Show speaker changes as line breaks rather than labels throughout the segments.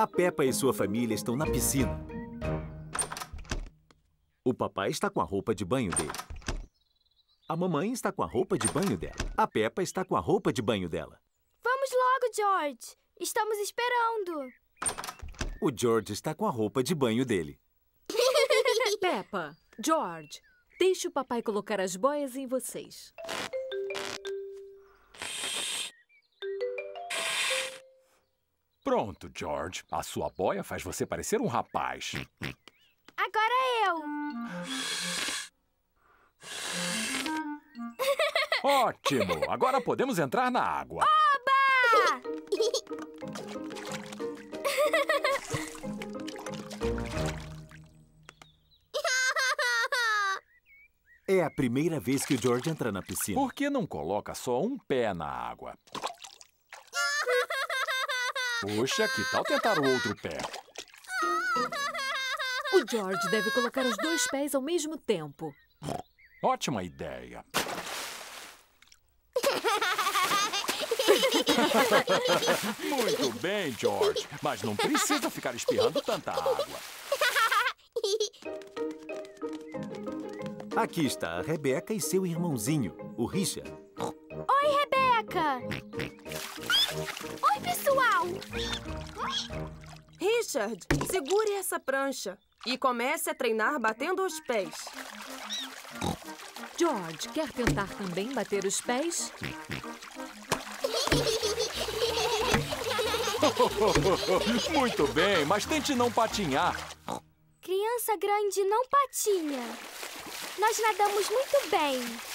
A Peppa e sua família estão na piscina. O papai está com a roupa de banho dele. A mamãe está com a roupa de banho dela. A Peppa está com a roupa de banho dela.
Vamos logo, George. Estamos esperando.
O George está com a roupa de banho dele.
Peppa, George, deixe o papai colocar as boias em vocês.
Pronto, George. A sua boia faz você parecer um rapaz.
Agora eu.
Ótimo! Agora podemos entrar na água.
Oba!
É a primeira vez que o George entra na piscina.
Por que não coloca só um pé na água? Puxa, que tal tentar o outro pé?
O George deve colocar os dois pés ao mesmo tempo.
Ótima ideia. Muito bem, George. Mas não precisa ficar espirrando tanta água.
Aqui está a Rebeca e seu irmãozinho, o Richard.
Oi, Rebeca. Oi, pessoal.
Richard, segure essa prancha e comece a treinar batendo os pés.
George, quer tentar também bater os pés?
Muito bem, mas tente não patinhar.
Criança grande não patinha. Nós nadamos muito bem.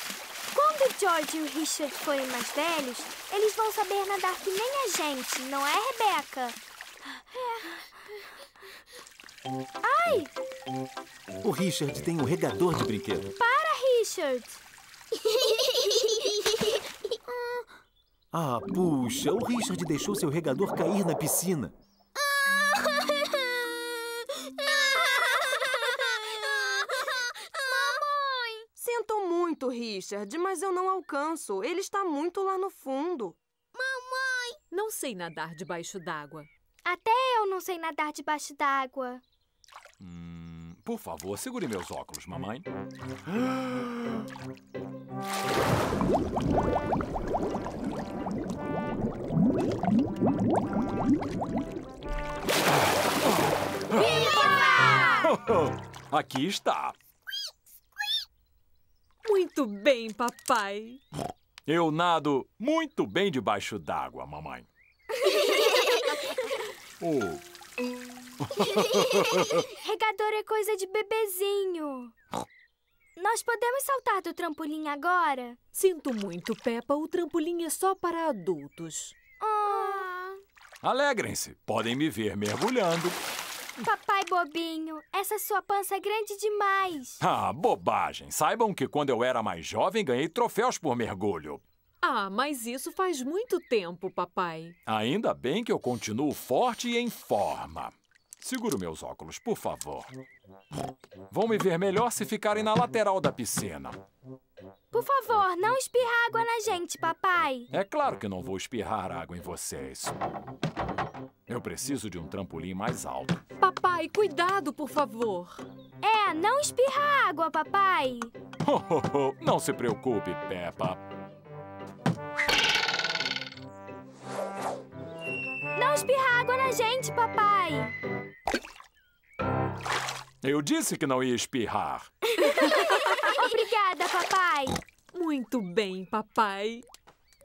Quando George e o Richard forem mais velhos, eles vão saber nadar que nem a gente, não é, Rebeca? Ai!
O Richard tem um regador de brinquedo.
Para, Richard!
Ah, puxa, o Richard deixou seu regador cair na piscina.
Muito, Richard, mas eu não alcanço. Ele está muito lá no fundo.
Não sei nadar debaixo d'água.
Até eu não sei nadar debaixo d'água.
Hum, por favor, segure meus óculos, mamãe. Aqui está.
Muito bem, papai.
Eu nado muito bem debaixo d'água, mamãe. Oh,
Regador é coisa de bebezinho. Nós podemos saltar do trampolim agora?
Sinto muito, Peppa. O trampolim é só para adultos.
Ah,
alegrem-se, podem me ver mergulhando.
Papai bobinho, essa sua pança é grande demais.
Ah, bobagem. Saibam que quando eu era mais jovem ganhei troféus por mergulho.
Ah, mas isso faz muito tempo, papai.
Ainda bem que eu continuo forte e em forma. Seguro meus óculos, por favor. Vão me ver melhor se ficarem na lateral da piscina.
Por favor, não espirra água na gente, papai.
É claro que não vou espirrar água em vocês. Eu preciso de um trampolim mais alto.
Papai, cuidado, por favor.
É, não espirra água, papai.
Não se preocupe, Peppa.
Não espirra água na gente, papai.
Eu disse que não ia espirrar.
Obrigada, papai.
Muito bem, papai.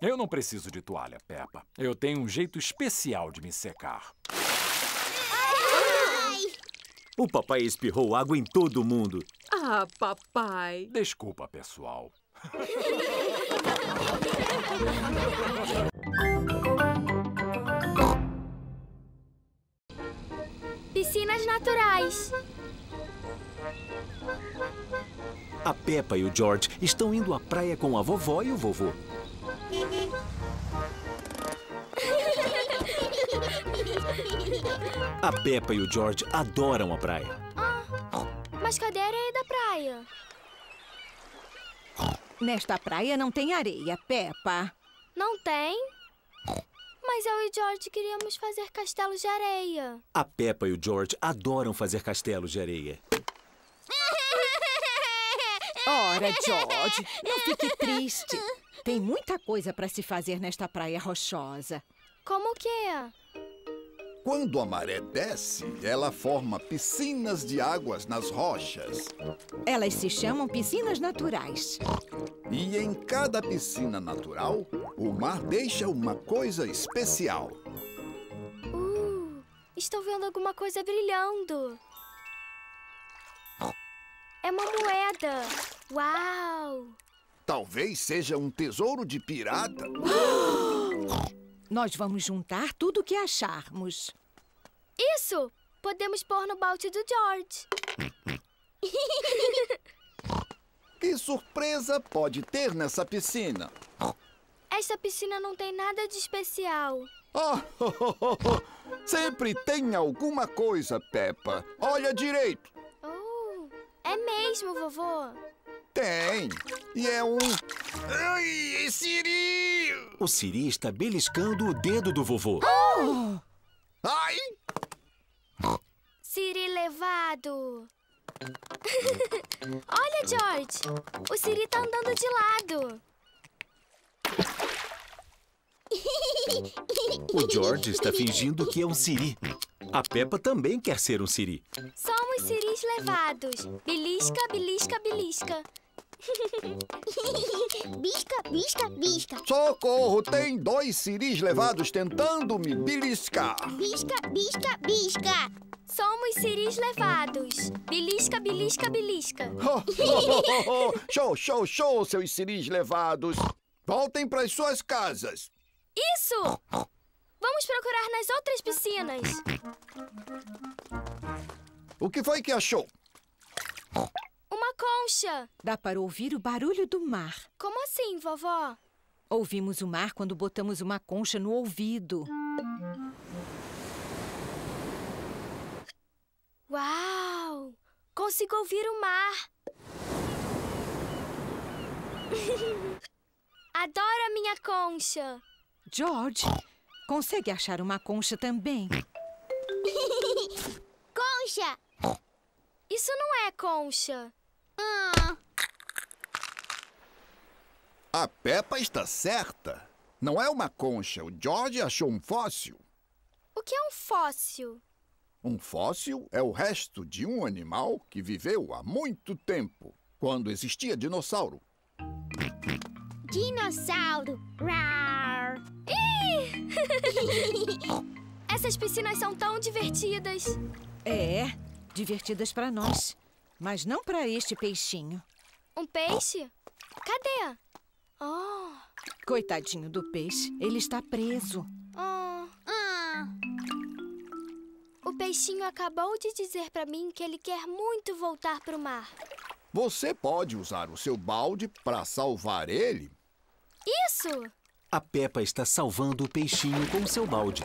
Eu não preciso de toalha, Peppa. Eu tenho um jeito especial de me secar.
O papai espirrou água em todo mundo.
Ah, papai.
Desculpa, pessoal.
Piscinas naturais.
A Peppa e o George estão indo à praia com a vovó e o vovô. A Peppa e o George adoram a praia.
Mas cadê a areia da praia?
Nesta praia não tem areia, Peppa.
Não tem? Mas eu e o George queríamos fazer castelos de areia.
A Peppa e o George adoram fazer castelos de areia.
Ora, George, não fique triste. Tem muita coisa para se fazer nesta praia rochosa.
Como que é?
Quando a maré desce, ela forma piscinas de águas nas rochas.
Elas se chamam piscinas naturais.
E em cada piscina natural, o mar deixa uma coisa especial.
Uh, estou vendo alguma coisa brilhando. É uma moeda. Uau!
Talvez seja um tesouro de pirata.
Nós vamos juntar tudo o que acharmos.
Isso! Podemos pôr no balde do George.
Que surpresa pode ter nessa piscina?
Esta piscina não tem nada de especial.
Ah, sempre tem alguma coisa, Peppa. Olha direito.
Oh, é mesmo, vovô.
Tem. E é um. Ai, Siri!
O Siri está beliscando o dedo do vovô.
Ai!
Siri levado. Olha, George. O Siri tá andando de lado.
O George está fingindo que é um Siri. A Peppa também quer ser um Siri.
Somos Siris levados. Belisca, belisca, belisca.
Bisca, bisca, bisca.
Socorro! Tem dois Siris levados tentando me beliscar.
Bisca, bisca, bisca.
Somos Siris levados. Belisca, belisca, belisca.
show, show, show, seus Siris levados. Voltem para as suas casas.
Isso! Vamos procurar nas outras piscinas.
O que foi que achou?
Uma concha.
Dá para ouvir o barulho do mar.
Como assim, vovó?
Ouvimos o mar quando botamos uma concha no ouvido.
Uau! Consigo ouvir o mar. Adoro a minha concha.
George, consegue achar uma concha também?
Concha.
Isso não é concha.
Ah,
A Peppa está certa. Não é uma concha. O George achou um fóssil.
O que é um fóssil?
Um fóssil é o resto de um animal que viveu há muito tempo, quando existia dinossauro.
dinossauro. Rar.
Essas piscinas são tão divertidas.
É, divertidas para nós, mas não para este peixinho.
Um peixe? Cadê? Oh,
Coitadinho do peixe, ele está preso.
oh.
Ah,
O peixinho acabou de dizer pra mim que ele quer muito voltar pro mar.
Você pode usar o seu balde para salvar ele.
Isso!
A Peppa está salvando o peixinho com seu balde.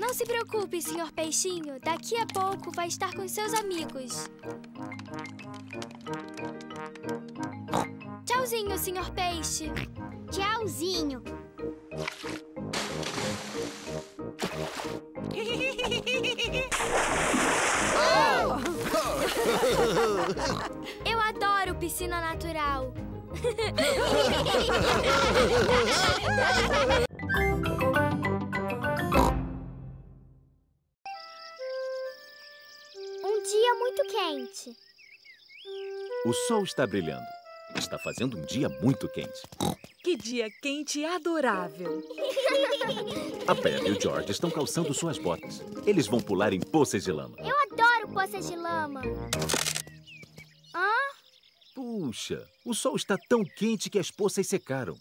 Não se preocupe, senhor peixinho. Daqui a pouco vai estar com seus amigos. Tchauzinho, senhor peixe.
tchauzinho.
Eu adoro piscina natural. dia muito quente.
O sol está brilhando. Está fazendo um dia muito quente.
Que dia quente e adorável.
A Peppa e o George estão calçando suas botas. Eles vão pular em poças de lama.
Eu adoro poças de lama. Hã?
Puxa, o sol está tão quente que as poças secaram.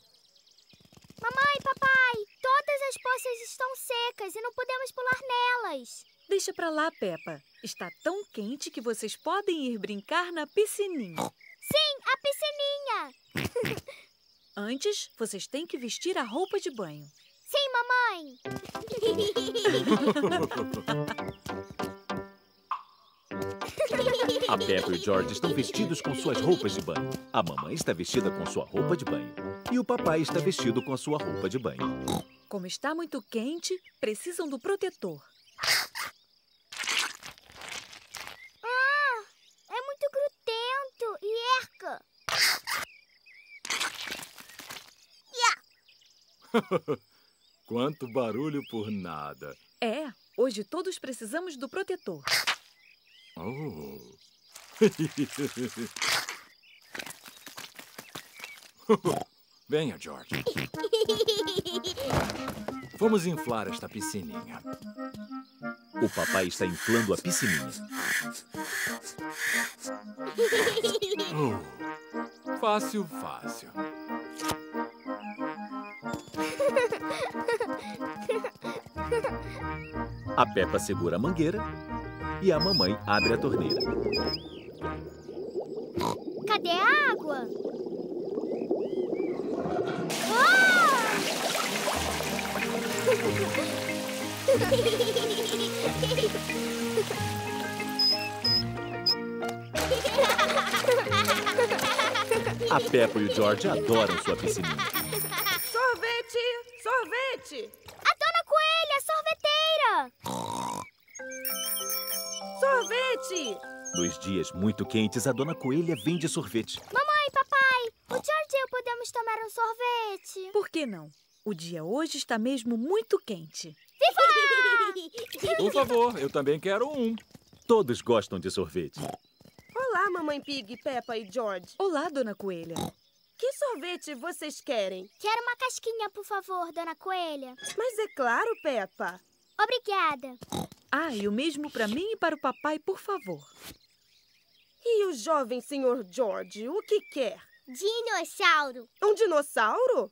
Mamãe, papai, todas as poças estão secas e não podemos pular nelas.
Deixa pra lá, Peppa. Está tão quente que vocês podem ir brincar na piscininha.
Sim, a piscininha.
Antes, vocês têm que vestir a roupa de banho.
Sim, mamãe.
A Peppa e o George estão vestidos com suas roupas de banho. A mamãe está vestida com sua roupa de banho. E o papai está vestido com a sua roupa de banho.
Como está muito quente, precisam do protetor.
É muito grudento e erca.
Quanto barulho por nada.
É, hoje todos precisamos do protetor.
Oh. Venha, George. Vamos inflar esta piscininha.
O papai está inflando a piscininha.
Oh. Fácil, fácil.
A Peppa segura a mangueira e a mamãe abre a torneira.
Cadê a água?
A Peppa e o George adoram sua piscininha. Dias muito quentes, a Dona Coelha vende sorvete.
Mamãe, papai, o George e eu podemos tomar um sorvete.
Por que não? O dia hoje está mesmo muito quente.
Por favor, eu também quero um.
Todos gostam de sorvete.
Olá, Mamãe Pig, Peppa e George.
Olá, Dona Coelha.
Que sorvete vocês querem?
Quero uma casquinha, por favor, Dona Coelha.
Mas é claro, Peppa.
Obrigada.
Ah, e o mesmo para mim e para o papai, por favor.
E o jovem senhor George, o que quer?
Dinossauro.
Um dinossauro?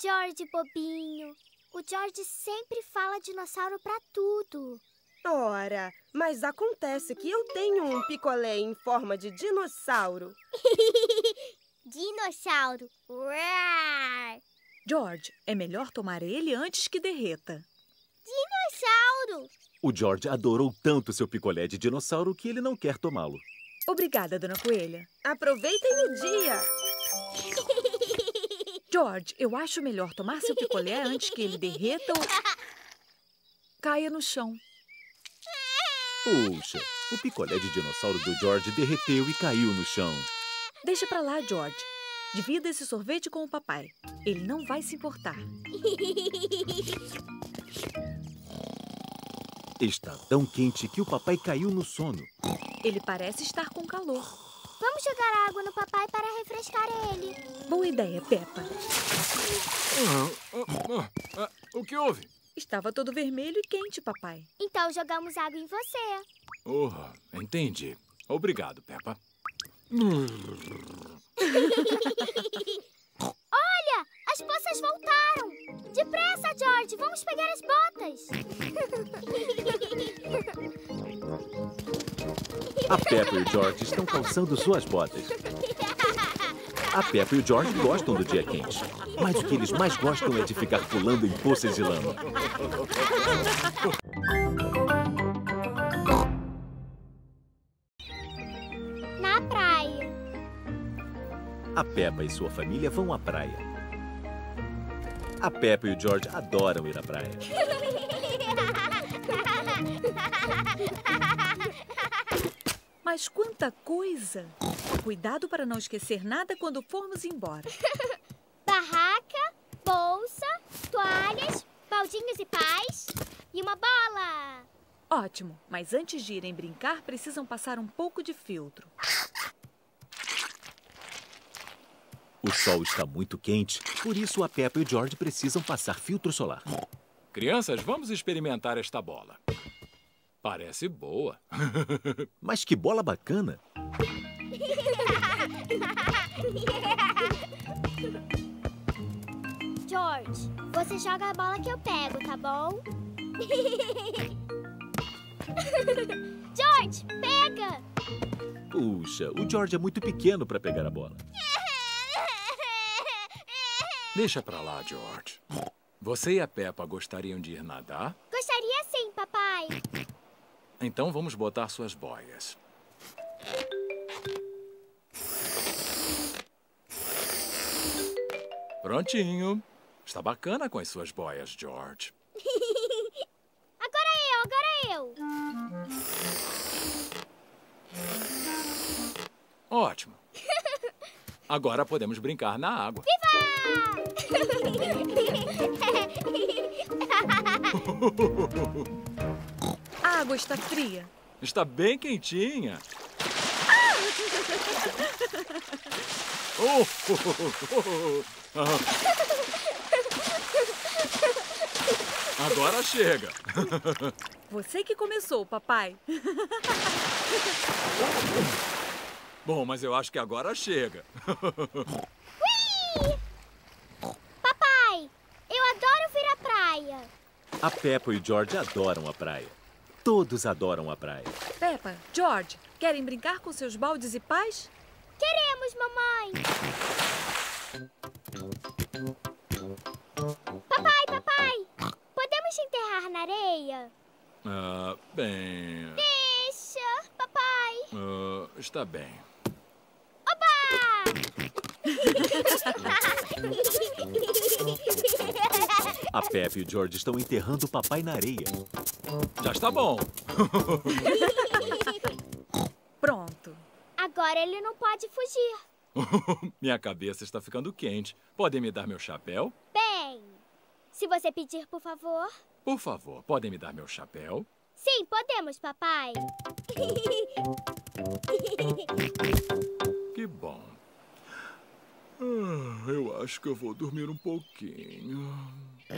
George bobinho. O George sempre fala dinossauro pra tudo.
Ora, mas acontece que eu tenho um picolé em forma de dinossauro.
Dinossauro. Uar.
George, é melhor tomar ele antes que derreta.
Dinossauro.
O George adorou tanto seu picolé de dinossauro que ele não quer tomá-lo.
Obrigada, Dona Coelha.
Aproveitem o dia.
George, eu acho melhor tomar seu picolé antes que ele derreta ou caia no chão.
Puxa, o picolé de dinossauro do George derreteu e caiu no chão.
Deixa pra lá, George. Divida esse sorvete com o papai. Ele não vai se importar.
Está tão quente que o papai caiu no sono.
Ele parece estar com calor.
Vamos jogar água no papai para refrescar ele.
Boa ideia, Peppa.
Ah, ah, ah, o que houve?
Estava todo vermelho e quente, papai.
Então jogamos água em você.
Oh, entendi. Obrigado, Peppa.
As poças voltaram. Depressa, George, vamos pegar as botas.
A Peppa e o George estão calçando suas botas. A Peppa e o George gostam do dia quente. Mas o que eles mais gostam é de ficar pulando em poças de lama.
Na praia.
A Peppa e sua família vão à praia. A Peppa e o George adoram ir à praia.
Mas quanta coisa! Cuidado para não esquecer nada quando formos embora.
Barraca, bolsa, toalhas, baldinhos e pás e uma bola.
Ótimo, mas antes de irem brincar, precisam passar um pouco de filtro.
O sol está muito quente, por isso a Peppa e o George precisam passar filtro solar.
Crianças, vamos experimentar esta bola. Parece boa.
Mas que bola bacana!
George, você joga a bola que eu pego, tá bom? George, pega!
Puxa, o George é muito pequeno para pegar a bola.
Deixa pra lá, George. Você e a Peppa gostariam de ir nadar?
Gostaria sim, papai.
Então vamos botar suas boias. Prontinho. Está bacana com as suas boias, George.
Agora eu, agora eu.
Ótimo. Agora podemos brincar na água.
A água está fria.
Está bem quentinha. Oh, oh, oh. Agora chega.
Você que começou, papai.
Bom, mas eu acho que agora chega.
Papai, eu adoro vir à praia.
A Peppa e o George adoram a praia. Todos adoram a praia.
Peppa, George, querem brincar com seus baldes e pás?
Queremos, mamãe. Papai, papai, podemos enterrar na areia?
Ah, bem.
Deixa, papai.
ah, está bem.
A Peppa e o George estão enterrando o papai na areia.
Já está bom.
Pronto.
Agora ele não pode fugir.
Minha cabeça está ficando quente. Podem me dar meu chapéu?
Bem, se você pedir, por favor.
Por favor, podem me dar meu chapéu?
Sim, podemos, papai.
Que bom. Ah, eu acho que eu vou dormir um pouquinho.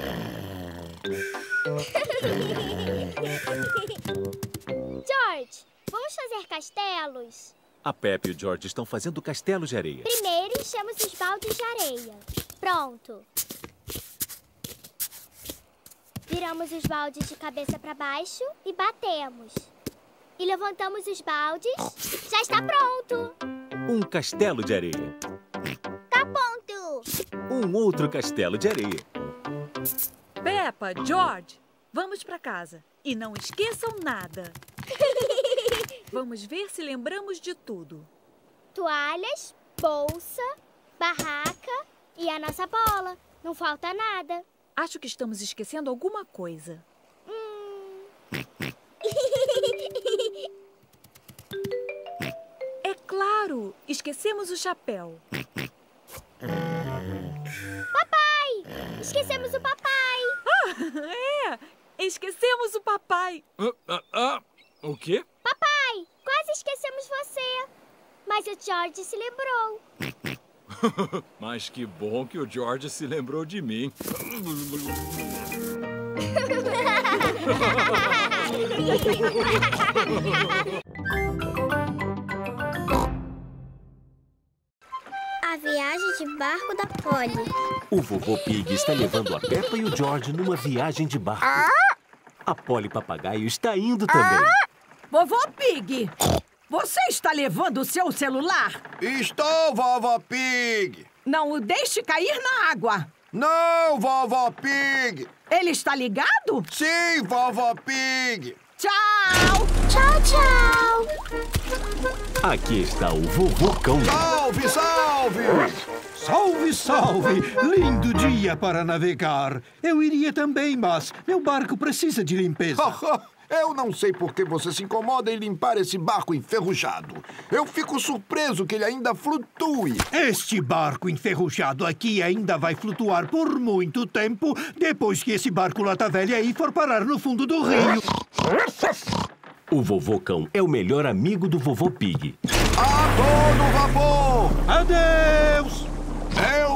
George, vamos fazer castelos?
A Peppa e o George estão fazendo castelos de areia.
Primeiro enchemos os baldes de areia. Pronto. Viramos os baldes de cabeça para baixo e batemos. E levantamos os baldes. Já está pronto.
Um castelo de areia. Um outro castelo de areia.
Peppa, George, vamos para casa. E não esqueçam nada. Vamos ver se lembramos de tudo.
Toalhas, bolsa, barraca e a nossa bola. Não falta nada.
Acho que estamos esquecendo alguma coisa. É claro, esquecemos o chapéu.
Esquecemos o papai.
É, esquecemos o papai.
Ah, ah, ah, o quê?
Papai, quase esquecemos você. Mas o George se lembrou.
Mas que bom que o George se lembrou de mim.
viagem de barco da Polly.
O vovô Pig está levando a Peppa e o George numa viagem de barco. A Polly Papagaio está indo também.
Vovô Pig, você está levando o seu celular?
Estou, vovó Pig!
Não o deixe cair na água.
Não, vovó Pig!
Ele está ligado?
Sim, vovó Pig!
Tchau!
Tchau, tchau.
Aqui está o vovô Cão.
Salve, salve!
Salve, salve! Lindo dia para navegar. Eu iria também, mas meu barco precisa de limpeza.
Eu não sei por que você se incomoda em limpar esse barco enferrujado. Eu fico surpreso que ele ainda flutue.
Este barco enferrujado aqui ainda vai flutuar por muito tempo depois que esse barco lata velha aí for parar no fundo do rio.
O vovô Cão é o melhor amigo do vovô Pig.
A todo vapor!
Adeus!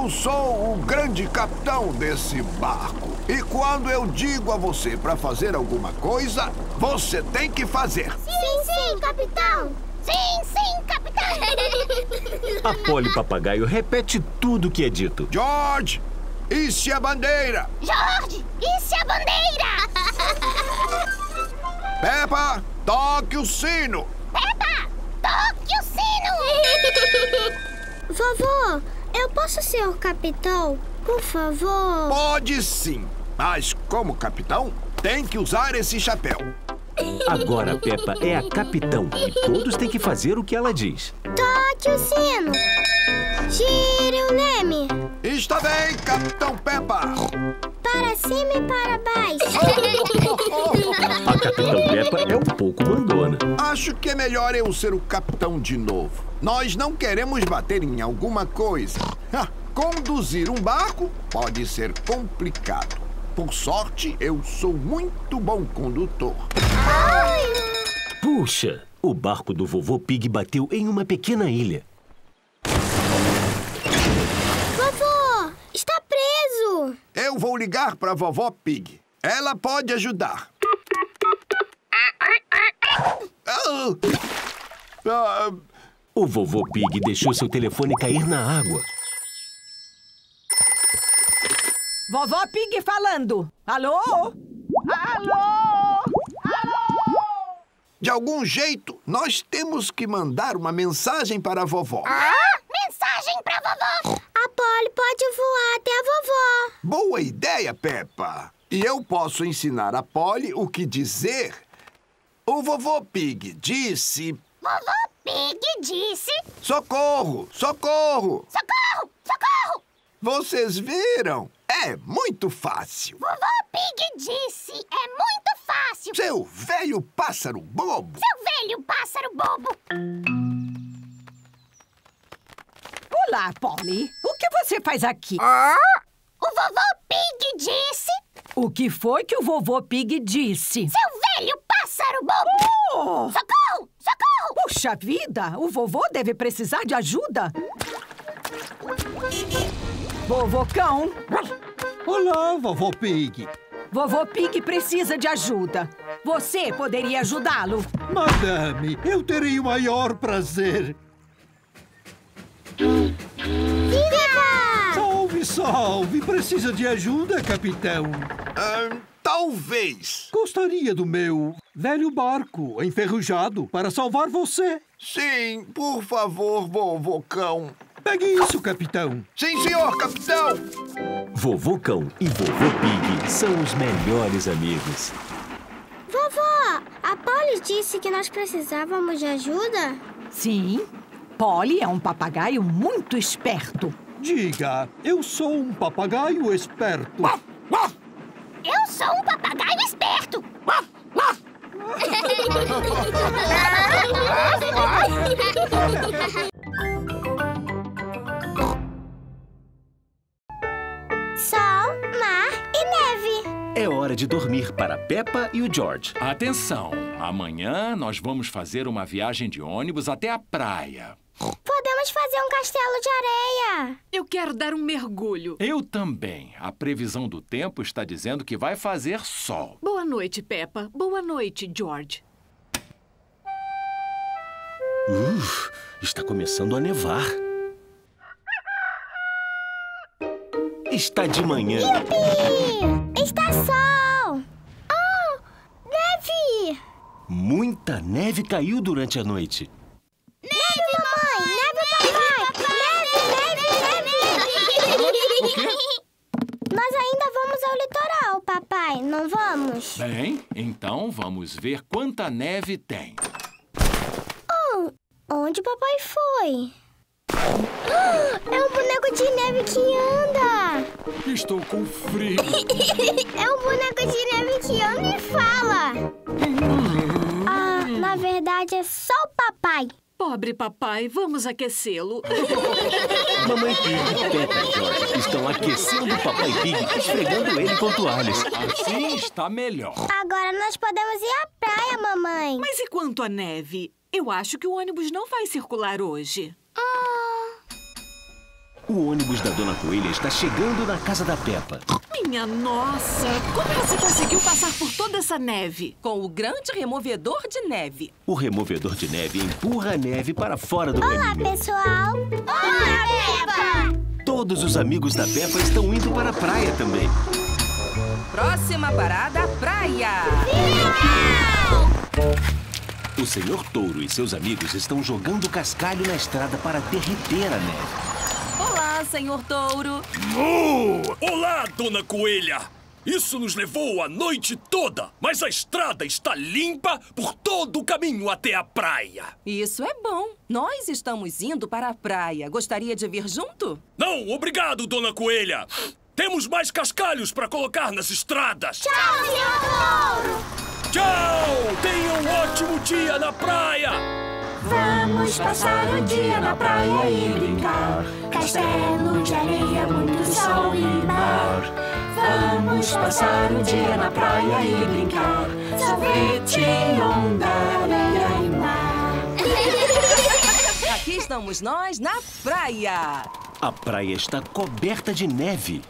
Eu sou o grande capitão desse barco. E quando eu digo a você para fazer alguma coisa, você tem que fazer.
Sim, sim, capitão. Sim, sim, capitão.
A Polly Papagaio repete tudo que é dito.
George, isso é a bandeira.
George, isso é a bandeira.
Peppa, toque o sino.
Peppa, toque o sino. Vovô, eu posso ser o capitão? Por favor.
Pode sim, mas como capitão, tem que usar esse chapéu.
Agora a Peppa é a capitão e todos têm que fazer o que ela diz.
Toque o sino. Gire o leme.
Está bem, Capitão Peppa.
Para cima e para baixo.
A Capitão Peppa é um pouco mandona.
Acho que é melhor eu ser o capitão de novo. Nós não queremos bater em alguma coisa. Ha, conduzir um barco pode ser complicado. Por sorte, eu sou muito bom condutor.
Puxa, o barco do vovô Pig bateu em uma pequena ilha.
Vovô, está preso.
Eu vou ligar para vovó Pig. Ela pode ajudar. Ah, ah,
O vovô Pig deixou seu telefone cair na água.
Vovó Pig falando. Alô? Alô?
de algum jeito, nós temos que mandar uma mensagem para a vovó.
Mensagem pra vovó. A Polly pode voar até a vovó.
Boa ideia, Peppa. E eu posso ensinar a Polly o que dizer. O vovô Pig disse:
Vovó Pig disse...
Socorro! Socorro!
Socorro! Socorro!
Vocês viram? É muito fácil.
Vovó Pig disse... É muito fácil.
Seu velho pássaro bobo.
Seu velho pássaro bobo.
Olá, Polly. O que você faz aqui?
O vovô Pig disse...
O que foi que o vovô Pig disse?
Seu velho pássaro bobo.
Oh,
Socorro! Socorro!
puxa vida! O vovô deve precisar de ajuda. Vovô Cão,
Olá, vovó Pig.
vovô Pig precisa de ajuda. Você poderia ajudá-lo?
Madame, eu terei o maior prazer.
Viva!
Salve, salve! Precisa de ajuda, capitão?
Ah, talvez.
Gostaria do meu velho barco enferrujado para salvar você.
Sim, por favor, vovô cão.
Pegue isso, capitão.
Sim, senhor capitão.
Vovô Cão e vovô Pig são os melhores amigos.
Vovó, a Polly disse que nós precisávamos de ajuda?
Sim. Polly é um papagaio muito esperto.
Diga, eu sou um papagaio esperto.
Eu sou um papagaio esperto. neve.
É hora de dormir para Peppa e o George.
Atenção! Amanhã nós vamos fazer uma viagem de ônibus até a praia.
Podemos fazer um castelo de areia.
Eu quero dar um mergulho.
Eu também. A previsão do tempo está dizendo que vai fazer sol.
Boa noite, Peppa. Boa noite, George.
Uf, está começando a nevar. Está de manhã.
Ih, está sol. Oh, neve.
Muita neve caiu durante a noite.
Neve, mamãe. Neve, papai. Neve, neve, neve. Nós ainda vamos ao litoral, papai. Não vamos?
Bem, então vamos ver quanta neve tem.
Oh, onde o papai foi? Ah, É um boneco de neve que anda.
Estou com frio.
É um boneco de neve que anda e fala. Ah, na verdade é só o papai.
Pobre papai, vamos aquecê-lo.
Mamãe Pig, Peppa e George estão aquecendo o Papai Pig, esfregando ele com toalhas.
Assim está melhor.
Agora nós podemos ir à praia, mamãe.
Mas e quanto à neve? Eu acho que o ônibus não vai circular hoje.
O ônibus da Dona Coelha está chegando na casa da Peppa.
Minha nossa! Como você conseguiu passar por toda essa neve?
com o grande removedor de neve.
O removedor de neve empurra a neve para fora do
Olá,
caminho.
pessoal. Olá, Peppa.
Todos os amigos da Peppa estão indo para a praia também.
Próxima parada, praia.
O Senhor Touro e seus amigos estão jogando cascalho na estrada para derreter a neve.
Olá, senhor touro.
Olá, dona Coelha! Isso nos levou a noite toda, mas a estrada está limpa por todo o caminho até a praia.
Isso é bom. Nós estamos indo para a praia. Gostaria de vir junto?
Não, obrigado, dona Coelha. Temos mais cascalhos para colocar nas estradas.
Tchau, senhor
Tchau! Tenha um ótimo dia na praia!
Vamos passar o dia na praia e brincar. Castelo de areia, muito sol e mar. Vamos passar o dia na praia e brincar. Sorvete, onda, areia e mar.
Aqui estamos nós na praia.
A praia está coberta de neve.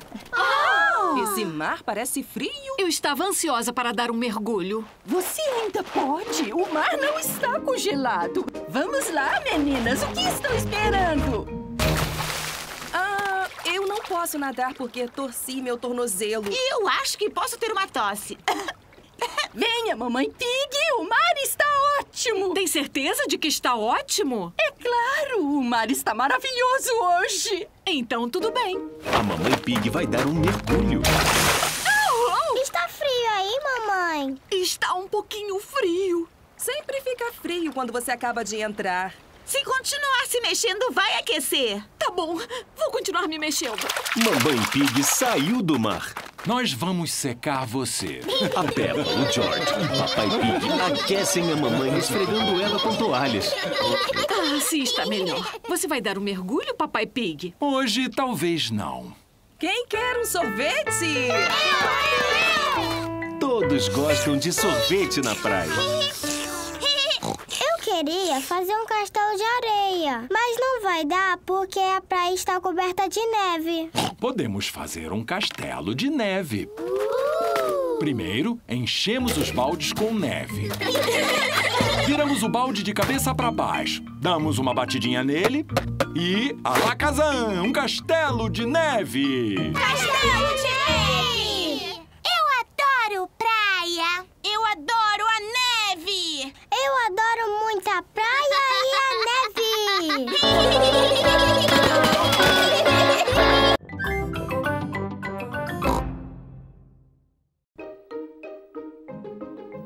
Esse mar parece frio.
Eu estava ansiosa para dar um mergulho.
Você ainda pode. O mar não está congelado. Vamos lá, meninas. O que estão esperando?
Ah, eu não posso nadar porque torci meu tornozelo.
E eu acho que posso ter uma tosse. Venha, mamãe Pig. O mar está ótimo.
Tem certeza de que está ótimo?
É claro. O mar está maravilhoso hoje.
Então, tudo bem.
A mamãe Pig vai dar um mergulho.
Está frio aí, mamãe?
Está um pouquinho frio.
Sempre fica frio quando você acaba de entrar.
Se continuar se mexendo, vai aquecer.
Tá bom, vou continuar me mexendo.
Mamãe Pig saiu do mar.
Nós vamos secar você.
A Peppa, o George e Papai Pig aquecem a mamãe esfregando ela com toalhas.
Ah, sim, está melhor. Você vai dar um mergulho, Papai Pig?
Hoje, talvez não.
Quem quer um sorvete?
Todos gostam de sorvete na praia.
Eu queria fazer um castelo de areia, mas não vai dar porque a praia está coberta de neve.
Podemos fazer um castelo de neve. Primeiro, enchemos os baldes com neve. Viramos o balde de cabeça para baixo. Damos uma batidinha nele e... Alakazam! Um castelo de neve!
Castelo de neve! Eu adoro praia!
Eu adoro a neve!
Eu adoro muito a praia e a neve!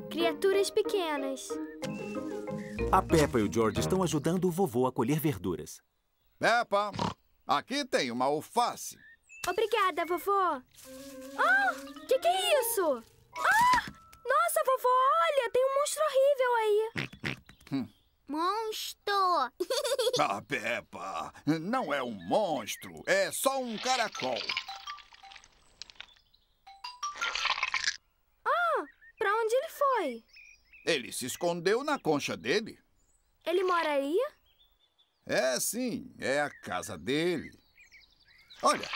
Criaturas pequenas.
A Peppa e o George estão ajudando o vovô a colher verduras.
Peppa, aqui tem uma alface.
Obrigada, vovô. Ah, que que é isso? Ah, nossa, vovô, olha, tem um monstro horrível aí.
Monstro!
Ah, Peppa, não é um monstro, é só um caracol.
Ah, pra onde ele foi?
Ele se escondeu na concha dele.
Ele mora aí?
É sim, é a casa dele. Olha,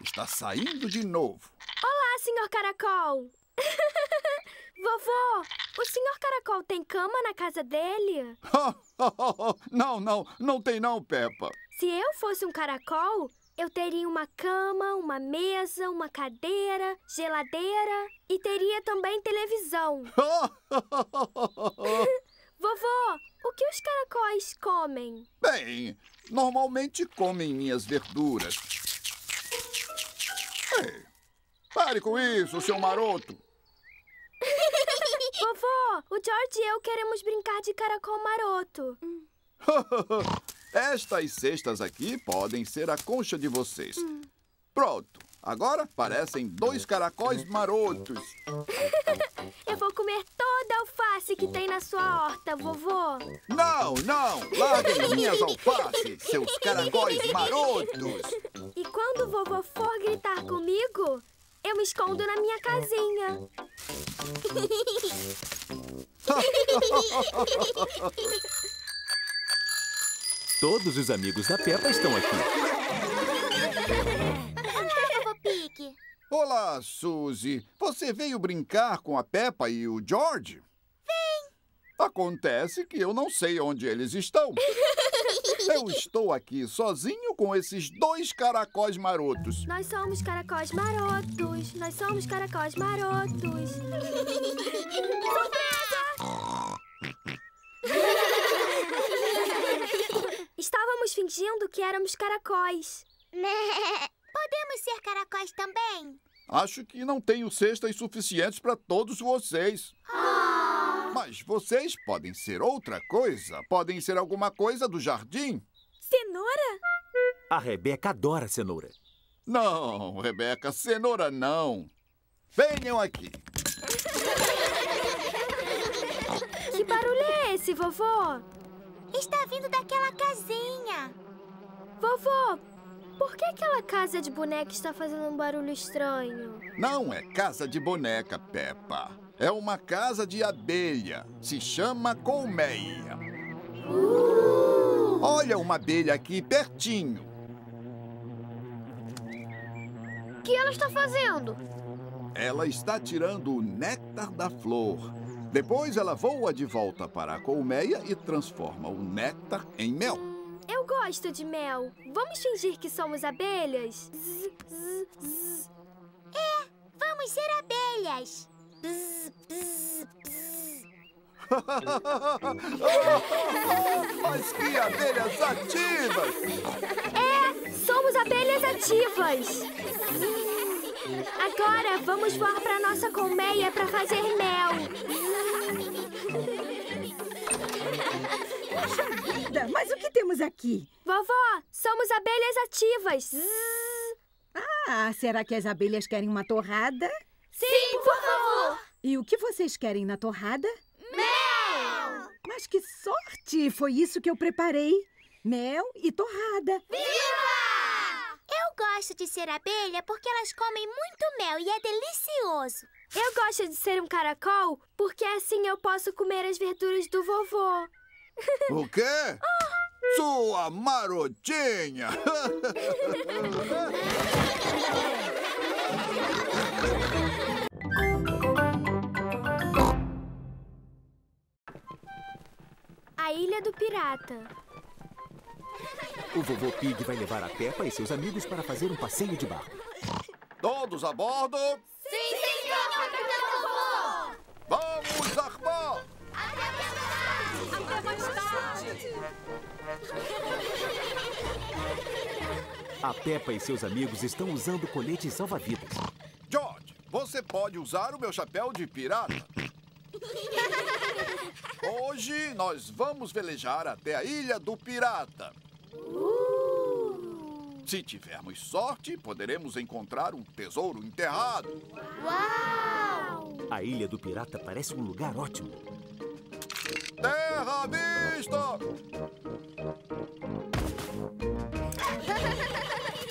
está saindo de novo.
Olá, senhor Caracol. Vovô, o senhor Caracol tem cama na casa dele?
não, não, não tem não, Peppa.
Se eu fosse um caracol, eu teria uma cama, uma mesa, uma cadeira, geladeira e teria também televisão. Vovô, o que os caracóis comem?
Bem, normalmente comem minhas verduras. Ei, pare com isso, seu maroto.
Vovô, o George e eu queremos brincar de caracol maroto.
Estas cestas aqui podem ser a concha de vocês. Pronto. Agora parecem dois caracóis marotos.
Eu vou comer toda a alface que tem na sua horta, vovô.
Não, não! Larguem minhas alfaces, seus caracóis marotos!
E quando o vovô for gritar comigo, eu me escondo na minha casinha.
Todos os amigos da Peppa estão aqui.
Olá.
Olá, Suzy. Você veio brincar com a Peppa e o George?
Vem.
Acontece que eu não sei onde eles estão. Eu estou aqui sozinho com esses dois caracóis marotos.
Nós somos caracóis marotos. Nós somos caracóis marotos. Estávamos fingindo que éramos caracóis.
Podemos ser caracóis também?
Acho que não tenho cestas suficientes para todos vocês. Mas vocês podem ser outra coisa. Podem ser alguma coisa do jardim.
Cenoura?
A Rebeca adora cenoura.
Não, Rebeca, cenoura não. Venham aqui.
Que barulho é esse, vovô?
Está vindo daquela casinha.
Vovô, por que aquela casa de boneca está fazendo um barulho estranho?
Não é casa de boneca, Peppa. É uma casa de abelha. Se chama colmeia. Olha uma abelha aqui pertinho.
O que ela está fazendo?
Ela está tirando o néctar da flor. Depois ela voa de volta para a colmeia e transforma o néctar em mel.
Eu gosto de mel. Vamos fingir que somos abelhas? Zzz, zzz, zzz.
É, vamos ser abelhas.
Mas que abelhas ativas!
É, somos abelhas ativas. Agora vamos voar para nossa colmeia para fazer mel.
Puxa vida, mas o que temos aqui?
Vovó, somos abelhas ativas.
Ah, será que as abelhas querem uma torrada?
Sim, por favor.
E o que vocês querem na torrada?
Mel!
Mas que sorte! Foi isso que eu preparei. Mel e torrada.
Viva! Eu gosto de ser abelha porque elas comem muito mel e é delicioso.
Eu gosto de ser um caracol porque assim eu posso comer as verduras do vovô.
O quê? Sua marotinha!
A Ilha do Pirata.
O vovô Pig vai levar a Peppa e seus amigos para fazer um passeio de barco.
Todos a bordo?
Sim, senhor, capitão vovô!
Vamos armar!
Até mais tarde.
A Peppa e seus amigos estão usando coletes salva-vidas.
George, você pode usar o meu chapéu de pirata. Hoje nós vamos velejar até a Ilha do Pirata. Se tivermos sorte, poderemos encontrar um tesouro enterrado.
Uau!
A Ilha do Pirata parece um lugar ótimo.
Terra à vista!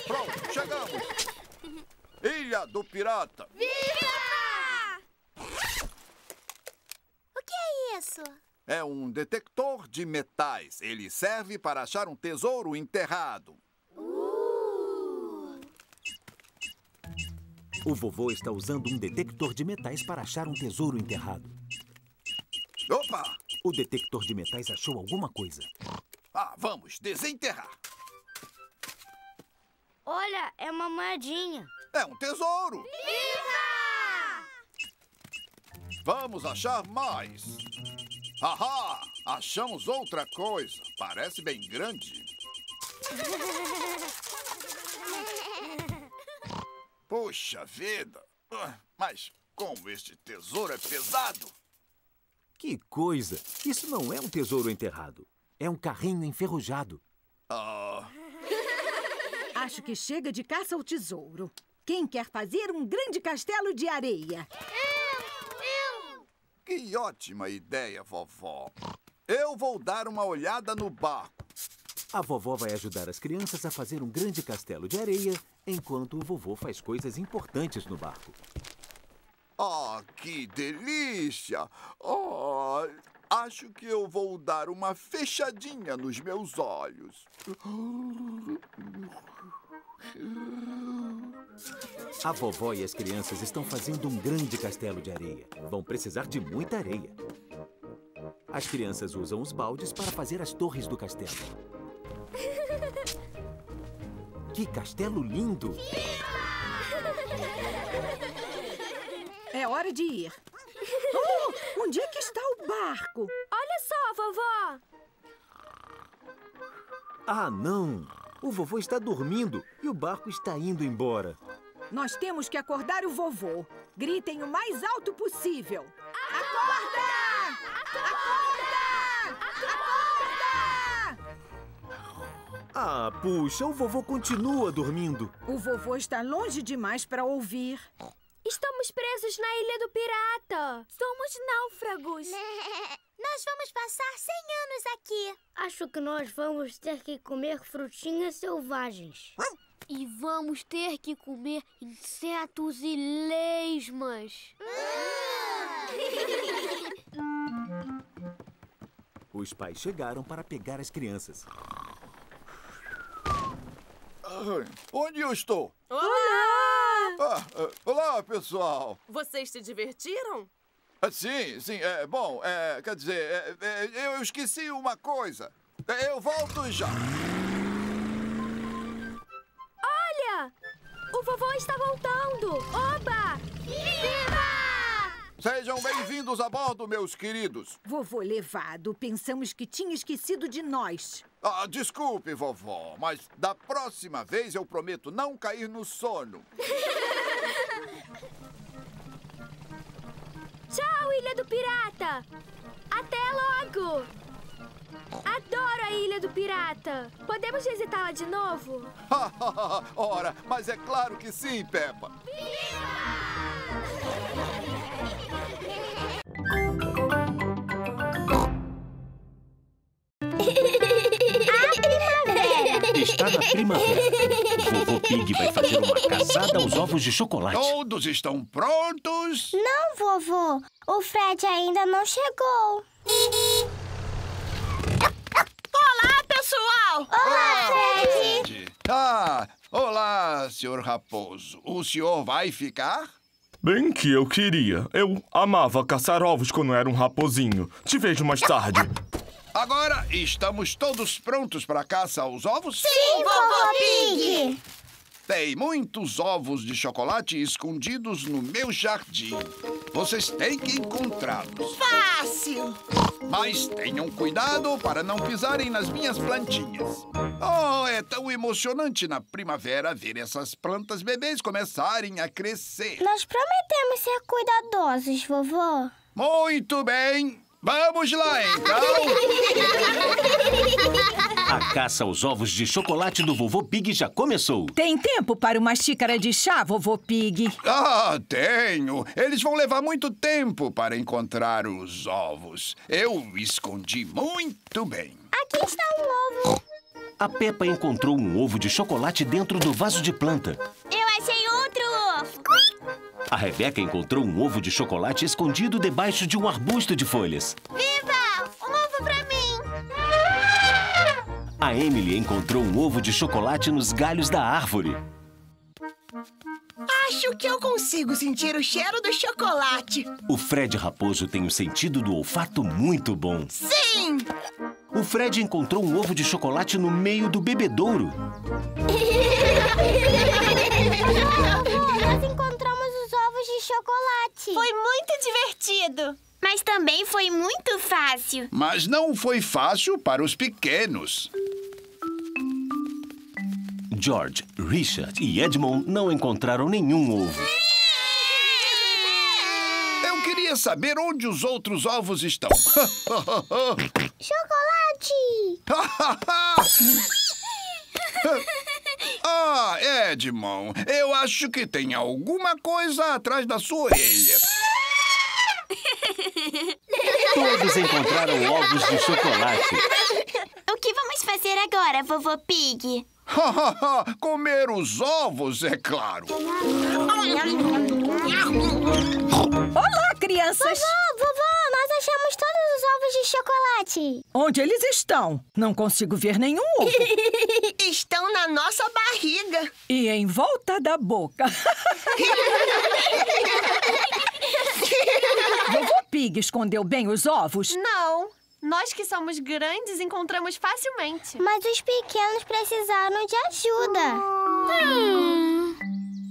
Pronto, chegamos! Ilha do Pirata.
Viva! O que é isso?
É um detector de metais. Ele serve para achar um tesouro enterrado.
O vovô está usando um detector de metais para achar um tesouro enterrado.
Opa!
O detector de metais achou alguma coisa.
Ah, vamos desenterrar.
Olha, é uma moedinha.
É um tesouro.
Viva!
Vamos achar mais. Ahá! Achamos outra coisa. Parece bem grande. Puxa vida! Ah, Mas como este tesouro é pesado!
Que coisa! Isso não é um tesouro enterrado. É um carrinho enferrujado.
Ah,
Acho que chega de caça ao tesouro. Quem quer fazer um grande castelo de areia?
Que ótima ideia, vovó. Eu vou dar uma olhada no barco.
A vovó vai ajudar as crianças a fazer um grande castelo de areia, enquanto o vovô faz coisas importantes no barco.
Ah, que delícia! Oh, acho que eu vou dar uma fechadinha nos meus olhos.
A vovó e as crianças estão fazendo um grande castelo de areia. Vão precisar de muita areia. As crianças usam os baldes para fazer as torres do castelo. Que castelo lindo!
É hora de ir. Oh, onde é que está o barco?
Olha só, vovó.
Ah, não! O vovô está dormindo e o barco está indo embora.
Nós temos que acordar o vovô. Gritem o mais alto possível. Acorda! Acorda! Acorda!
Ah, puxa, o vovô continua dormindo.
O vovô está longe demais para ouvir.
Estamos presos na Ilha do Pirata. Somos náufragos.
Nós vamos passar 100 anos aqui.
Acho que nós vamos ter que comer frutinhas selvagens.
E vamos ter que comer insetos e lesmas.
Os pais chegaram para pegar as crianças.
Onde eu estou?
Olá!
Ah, ah, olá, pessoal.
Vocês se divertiram?
Ah, sim, sim, é bom. É, quer dizer, é, é, eu esqueci uma coisa. É, Eu volto já.
Olha! O vovô está voltando! Oba! Viva!
Sejam bem-vindos a bordo, meus queridos.
Vovô levado, pensamos que tinha esquecido de nós.
Ah, desculpe, vovó, mas da próxima vez eu prometo não cair no sono.
Tchau, Ilha do Pirata! Até logo! Adoro a Ilha do Pirata! Podemos visitá-la de novo?
Ora, mas é claro que sim, Peppa.
Está primavera. Vovô Pig vai fazer uma caçada aos ovos de chocolate.
Todos estão prontos?
Não, vovô. O Fred ainda não chegou.
Olá, pessoal!
Olá, Fred!
Ah, olá, senhor Raposo. O senhor vai ficar?
Bem que eu queria. Eu amava caçar ovos quando era um raposinho. Te vejo mais tarde.
Agora estamos todos prontos para a caça aos ovos?
Sim, vovô Pig!
Tem muitos ovos de chocolate escondidos no meu jardim. Vocês têm que encontrá-los.
Fácil!
Mas tenham cuidado para não pisarem nas minhas plantinhas. Oh, é tão emocionante na primavera ver essas plantas bebês começarem a crescer.
Nós prometemos ser cuidadosos, vovô.
Muito bem. Vamos lá, então.
A caça aos ovos de chocolate do vovô Pig já começou.
Tem tempo para uma xícara de chá, vovô Pig?
Ah, tenho. Eles vão levar muito tempo para encontrar os ovos. Eu escondi muito bem.
Aqui está um ovo.
A Peppa encontrou um ovo de chocolate dentro do vaso de planta. A Rebeca encontrou um ovo de chocolate escondido debaixo de um arbusto de folhas.
Viva! Um ovo pra mim.
A Emily encontrou um ovo de chocolate nos galhos da árvore.
Acho que eu consigo sentir o cheiro do chocolate.
O Fred Raposo tem o sentido do olfato muito bom.
Sim!
O Fred encontrou um ovo de chocolate no meio do bebedouro.
chocolate.
Foi muito divertido.
Mas também foi muito fácil.
Mas não foi fácil para os pequenos.
George, Richard e Edmond não encontraram nenhum ovo.
Eu queria saber onde os outros ovos estão.
Chocolate!
ah, Edmond, eu acho que tem alguma coisa atrás da sua orelha.
Todos encontraram ovos de chocolate.
O que vamos fazer agora, vovô Pig?
Comer os ovos, é claro.
Olá, crianças!
Vovô, vovô, achamos todos os ovos de chocolate.
Onde eles estão? Não consigo ver nenhum ovo.
Estão na nossa barriga.
E em volta da boca. Vovô Pig escondeu bem os ovos?
Não. Nós que somos grandes encontramos facilmente.
Mas os pequenos precisaram de ajuda. Hum.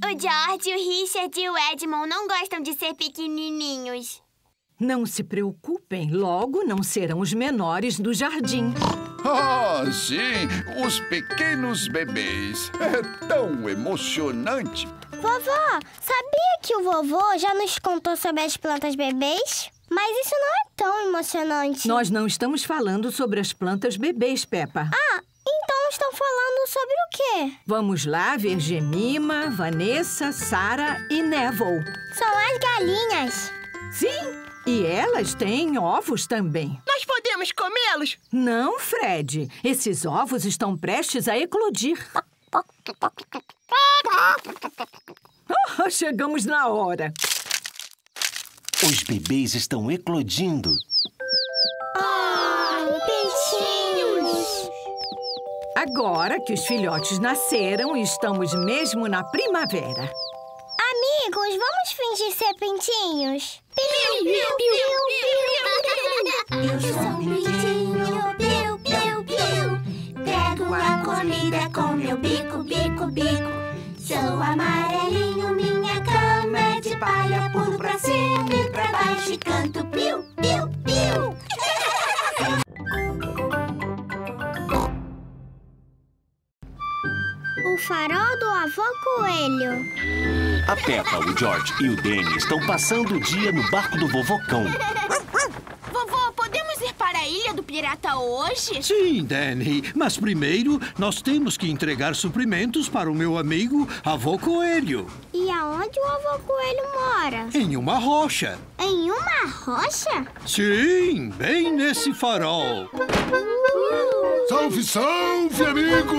O George, o Richard e o Edmond não gostam de ser pequenininhos.
Não se preocupem, logo não serão os menores do jardim.
Ah, sim, os pequenos bebês. É tão emocionante.
Vovó, sabia que o vovô já nos contou sobre as plantas bebês? Mas isso não é tão emocionante.
Nós não estamos falando sobre as plantas bebês, Peppa.
Ah, então estão falando sobre o quê?
Vamos lá ver Gemima, Vanessa, Sara e Neville.
São as galinhas.
Sim, e elas têm ovos também.
Nós podemos comê-los?
Não, Fred. Esses ovos estão prestes a eclodir. Oh, chegamos na hora.
Os bebês estão eclodindo.
Oh, peixinhos!
Agora que os filhotes nasceram, estamos mesmo na primavera.
Amigos, vamos fingir ser pintinhos? Piu, piu, piu, piu,
Eu sou um pintinho, piu, piu, piu. Pego a comida com meu bico, bico, bico. Sou amarelinho, minha cama é de palha. Pulo pra cima e pra baixo canto piu, piu, piu.
O farol do avô coelho.
A Peppa, o George e o Danny estão passando o dia no barco do vovocão.
Vovô, podemos ir para a ilha do pirata hoje?
Sim, Danny. Mas primeiro nós temos que entregar suprimentos para o meu amigo Avô Coelho.
E aonde o avô coelho mora?
Em uma rocha.
Em uma rocha?
Sim, bem nesse farol.
Salve, salve, amigo!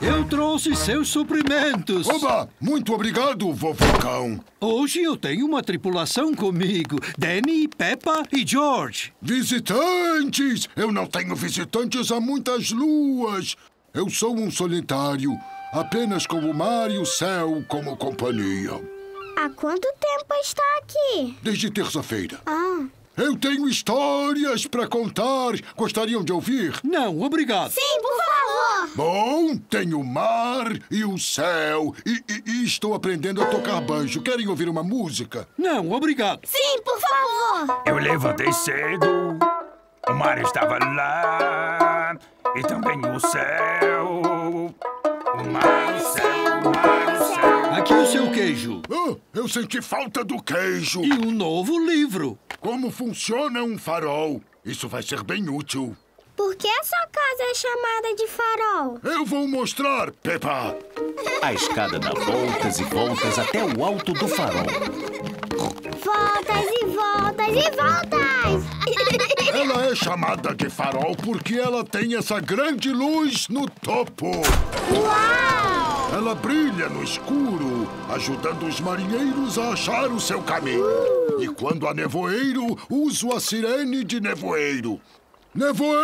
Eu trouxe seus suprimentos.
Oba! Muito obrigado, vovocão.
Hoje eu tenho uma tripulação comigo. Danny, Peppa e George.
Visitantes! Eu não tenho visitantes há muitas luas. Eu sou um solitário, apenas com o mar e o céu como companhia.
Há quanto tempo está aqui?
Desde terça-feira.
Ah.
Eu tenho histórias para contar. Gostariam de ouvir?
Não, obrigado.
Sim, por favor.
Bom, tenho o mar e o céu. E, e- e estou aprendendo a tocar banjo. Querem ouvir uma música?
Não, obrigado.
Sim, por favor.
Eu levantei cedo, o mar estava lá, e também o céu. O mar, o céu, o mar,
seu queijo.
Ah, eu senti falta do queijo.
E um novo livro.
Como funciona um farol? Isso vai ser bem útil.
Por que a sua casa é chamada de farol?
Eu vou mostrar, Peppa.
A escada dá voltas e voltas até o alto do farol.
Voltas e voltas e voltas!
Ela é chamada de farol porque ela tem essa grande luz no topo.
Uau!
Ela brilha no escuro, ajudando os marinheiros a achar o seu caminho. E quando há nevoeiro, uso a sirene de nevoeiro. Nevoeiro!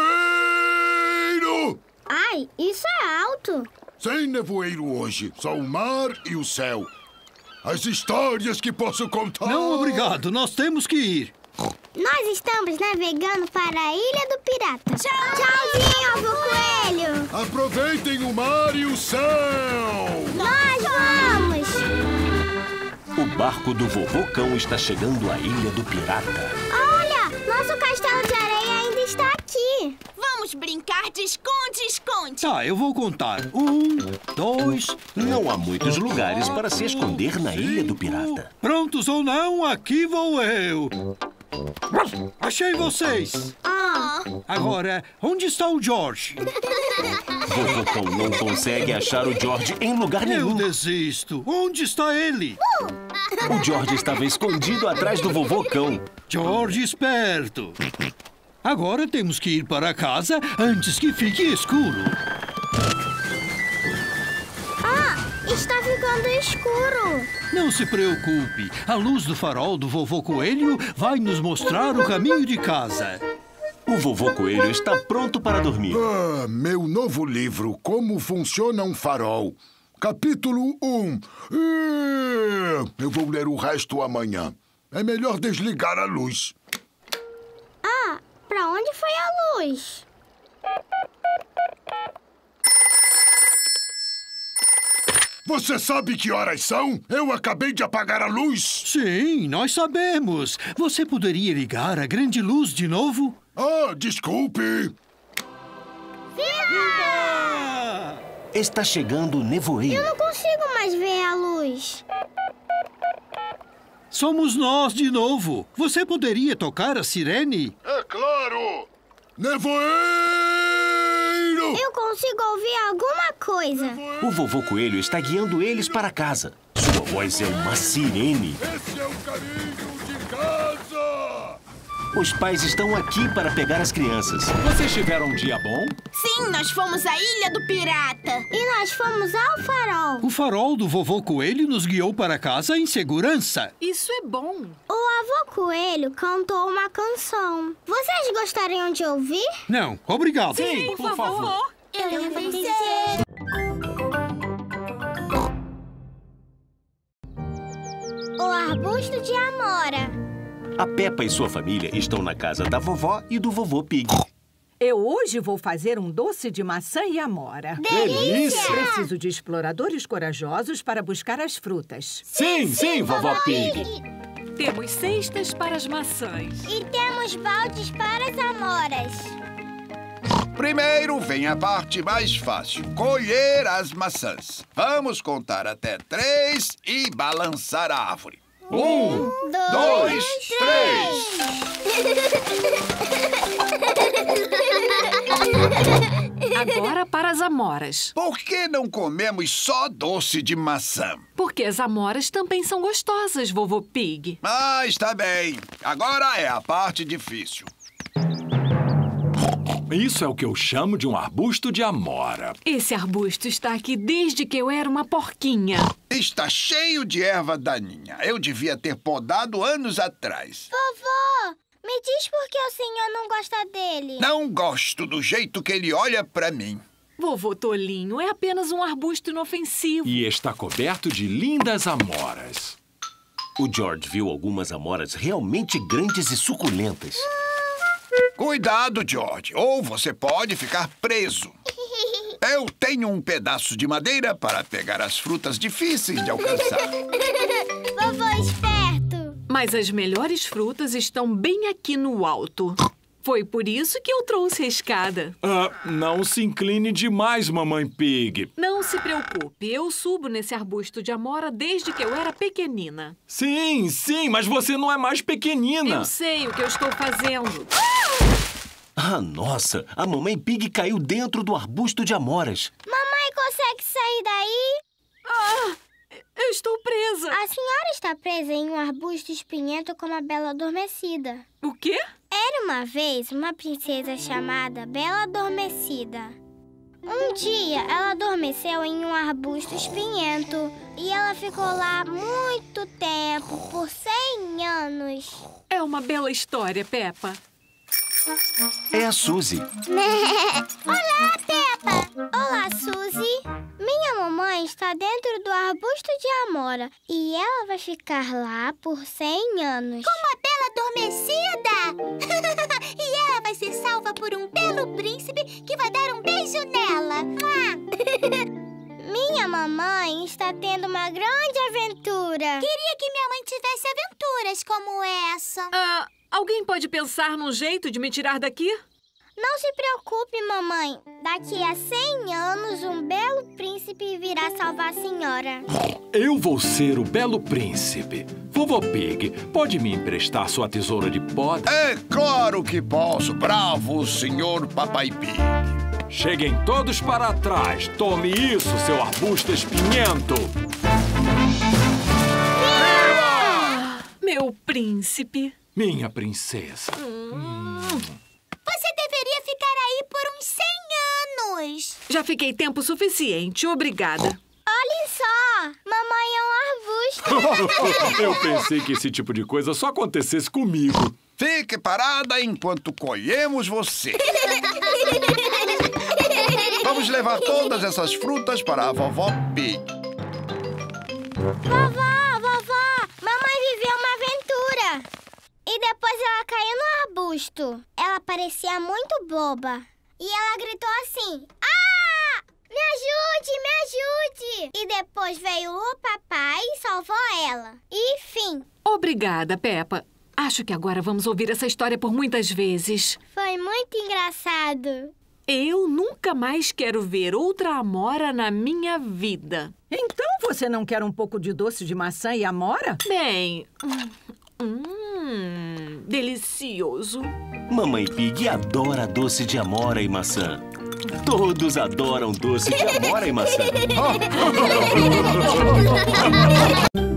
Ai, isso é alto.
Sem nevoeiro hoje, só o mar e o céu. As histórias que posso contar.
Não, obrigado. Nós temos que ir.
Nós estamos navegando para a Ilha do Pirata. Tchauzinho, avô coelho!
Aproveitem o mar e o céu!
Nós vamos!
O barco do vovocão está chegando à ilha do pirata.
Olha, nosso castelo de areia ainda está aqui. Vamos brincar de esconde-esconde.
Tá, eu vou contar. Um, dois.
Não há muitos lugares para se esconder na ilha do pirata.
Prontos ou não, aqui vou eu. Achei vocês.
Ah.
Agora, onde está o George?
Vovocão não consegue achar o George em lugar nenhum.
Eu desisto. Onde está ele?
O George estava escondido atrás do vovocão.
George esperto. Agora temos que ir para casa antes que fique escuro.
Está ficando escuro.
Não se preocupe. A luz do farol do vovô Coelho vai nos mostrar o caminho de casa.
O vovô Coelho está pronto para dormir.
Ah, meu novo livro, Como Funciona um Farol. Capítulo 1. Eh, Eu vou ler o resto amanhã. É melhor desligar a luz.
Ah, para onde foi a luz?
Você sabe que horas são? Eu acabei de apagar a luz.
Sim, nós sabemos. Você poderia ligar a grande luz de novo?
Ah, desculpe.
Está chegando o
Eu
nevoeiro.
não consigo mais ver a luz.
Somos nós de novo. Você poderia tocar a sirene?
É claro! Nevoeiro!
Eu consigo ouvir alguma coisa.
O vovô Coelho está guiando eles para casa. Sua voz é uma sirene.
Esse é o caminho de casa!
Os pais estão aqui para pegar as crianças.
Vocês tiveram um dia bom?
Sim, nós fomos à Ilha do Pirata.
E nós fomos ao farol.
O farol do vovô Coelho nos guiou para casa em segurança.
Isso é bom.
O avô Coelho cantou uma canção. Vocês gostariam de ouvir?
Não, obrigado.
Sim, por favor.
Eu vou vencer. O arbusto de amora.
A Peppa e sua família estão na casa da vovó e do vovô Pig.
Eu hoje vou fazer um doce de maçã e amora.
Delícia!
Preciso de exploradores corajosos para buscar as frutas.
Sim, sim, vovó Pig.
Temos cestas para as maçãs.
E temos baldes para as amoras.
Primeiro vem a parte mais fácil: colher as maçãs. Vamos contar até três e balançar a árvore. Um, dois,
Agora para as amoras.
Por que não comemos só doce de maçã?
Porque as amoras também são gostosas, vovô Pig.
Ah, está bem. Agora é a parte difícil.
Isso é o que eu chamo de um arbusto de amora.
Esse arbusto está aqui desde que eu era uma porquinha.
Está cheio de erva daninha. Eu devia ter podado anos atrás.
Vovô, me diz por que o senhor não gosta dele.
Não gosto do jeito que ele olha pra mim.
Vovô Tolinho é apenas um arbusto inofensivo.
E está coberto de lindas amoras.
O George viu algumas amoras realmente grandes e suculentas.
Cuidado, George, ou você pode ficar preso. Eu tenho um pedaço de madeira para pegar as frutas difíceis de alcançar.
Vovô esperto.
Mas as melhores frutas estão bem aqui no alto. Foi por isso que eu trouxe a escada.
Ah, não se incline demais, mamãe Pig.
Não se preocupe, eu subo nesse arbusto de amora desde que eu era pequenina.
Sim, sim, mas você não é mais pequenina.
Eu sei o que eu estou fazendo.
Ah, nossa! A mamãe Pig caiu dentro do arbusto de amoras.
Mamãe consegue sair daí?
Ah, eu estou presa.
A senhora está presa em um arbusto espinhento como a Bela Adormecida.
O quê?
Era uma vez uma princesa chamada Bela Adormecida. Um dia ela adormeceu em um arbusto espinhento e ela ficou lá muito tempo por 100 anos.
É uma bela história, Peppa.
É a Suzy.
Olá, Peppa! Olá, Suzy! Minha mamãe está dentro do arbusto de amora e ela vai ficar lá por 100 anos.
Como a Bela Adormecida! e ela vai ser salva por um belo príncipe que vai dar um beijo nela.
Minha mamãe está tendo uma grande aventura.
Queria que minha mãe tivesse aventuras como essa.
Ah, alguém pode pensar num jeito de me tirar daqui?
Não se preocupe, mamãe. Daqui a 100 anos, um belo príncipe virá salvar a senhora.
Eu vou ser o belo príncipe. Vovô Pig, pode me emprestar sua tesoura de poda?
É claro que posso, bravo senhor Papai Pig.
Cheguem todos para trás. Tome isso, seu arbusto espinhento.
Meu príncipe.
Minha princesa.
Você deveria ficar aí por uns 100 anos.
Já fiquei tempo suficiente, obrigada.
Olhem só! Mamãe é um arbusto.
Eu pensei que esse tipo de coisa só acontecesse comigo.
Fique parada enquanto colhemos você. Vamos levar todas essas frutas para a vovó Pig.
Vovó! Mamãe viveu uma aventura. E depois ela caiu no arbusto. Ela parecia muito boba. E ela gritou assim: Ah! Me ajude, me ajude! E depois veio o papai e salvou ela. E fim.
Obrigada, Peppa. Acho que agora vamos ouvir essa história por muitas vezes.
Foi muito engraçado.
Eu nunca mais quero ver outra amora na minha vida.
Então você não quer um pouco de doce de maçã e amora?
Bem. Hum, delicioso.
Mamãe Pig adora doce de amora e maçã. Todos adoram doce de amora e maçã.